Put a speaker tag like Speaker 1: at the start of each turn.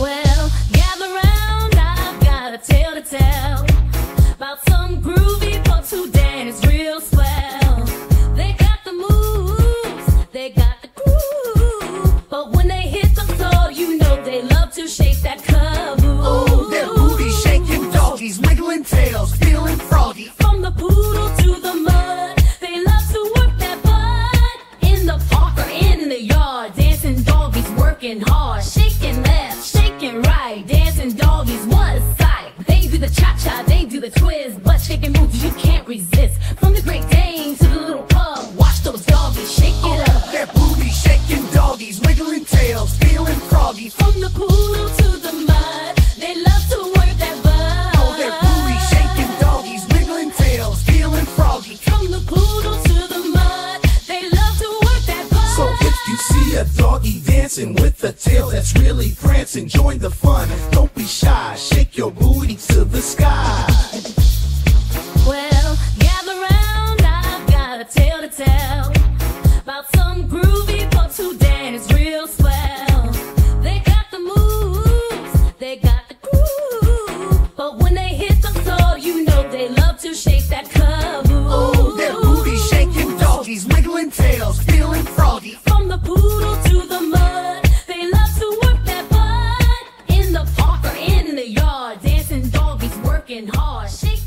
Speaker 1: Well, gather round, I've got a tale to tell about some groovy folks who dance real swell. They got the moves, they got the groove, but when they hit the floor, you know they love to shake that. Ooh, they're booty shaking
Speaker 2: doggies, wiggling tails, feeling froggy.
Speaker 1: From the poodle to the mud, they love to work that butt in the park or in the yard. Dancing doggies working hard, shaking left, shaking right. Dancing doggies, what a sight! They do the cha cha, they do the twist, butt shaking moves you can't resist. From the Great Dane to the little pug, watch those doggies shake it up.
Speaker 2: They're booty shaking doggies, wiggling tails, feeling froggy.
Speaker 1: From the poodle to
Speaker 3: see a doggy dancing with a tail that's really prancing, join the fun. Don't be shy, shake your booty to the sky.
Speaker 1: Well, gather round, I've got a tale to tell about some groovy folks who dance real swell. They got the moves, they got the groove, but when they hit the floor, you know they love to shake that cover. working hard. She